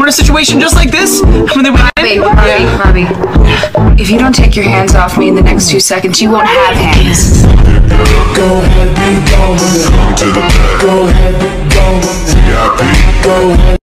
we're in a situation just like this. When they went Robbie, in, Robbie, Robbie. If you don't take your hands off me in the next two seconds, you won't have hands. Go ahead, be gone with it. Go ahead, be gone Go ahead.